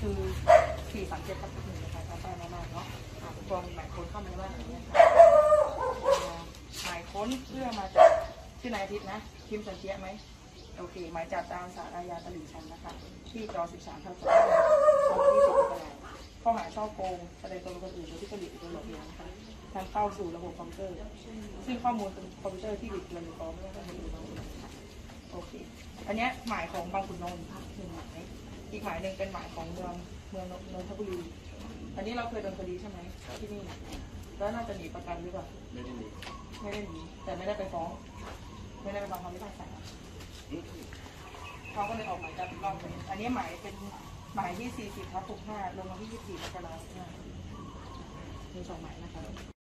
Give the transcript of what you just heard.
คือสี่สามเจ็ดทับหนึ่งนะคะตามป้ายหน้าบ้านเนาะอ่าตัวมีหมายค้นเข้ามาในบ้านอย่างนี้ค่ะหมายค้นเพื่อมาจากชื่อนายอาทิตย์นะพิมสันเทียไหมโอเคหมายจับตามศาลอาญาตลิ่งชันนะคะ ที่จอ13ทับ2วันที่10มกราข้อหาฉ้อโกงแสดงตนเป็นคนอื่นโดยทุจริตโดยหลอกลวงนะคะนำเข้าสู่ระบบคอมพิวเตอร์ ซึ่งข้อมูลเป็นคอมพิวเตอร์ที่บิดเบือนหรือปลอมไม่ว่าจะเป็นหรือบางอย่างค่ะโอเค อันนี้หมายของบางขุนนนท์หนึ่งหมาย อีกหมายหนึ่งเป็นหมายของเมืองเมืองนนทบุรี อันนี้เราเคยโดนคดีใช่ไหมที่นี่ แล้วน่าจะหนีประกันหรือเปล่า ไม่ได้มีไม่ได้หนีแต่ไม่ได้ไปฟ้อง ไม่ได้ไปฟังคำพิพากษาเขาก็เลยออกหมายจับอีกรอบหนึงอันนี้หมายเป็นหมายที่ 40ทับ65ลงวันที่ 24มกราคมมีสองหมายนะคะ